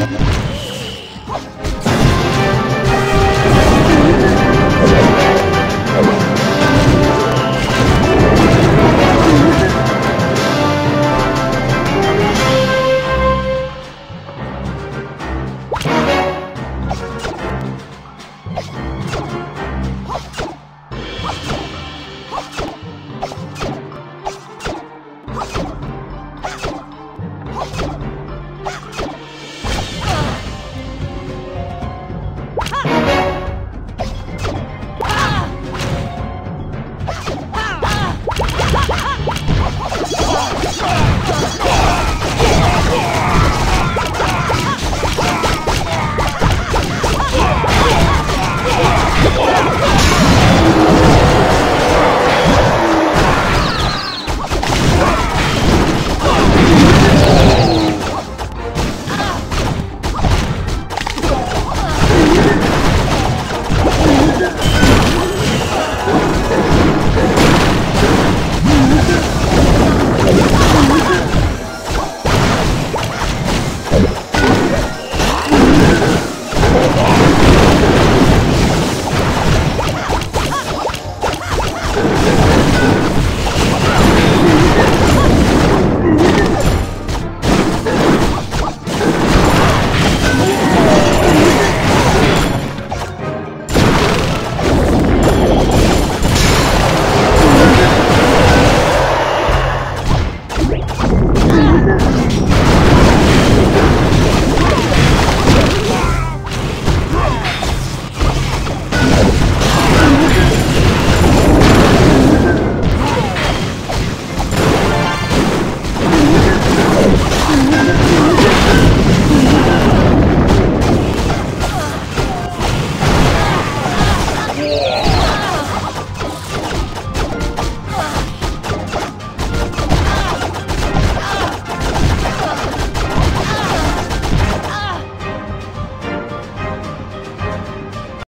you Oh, my God.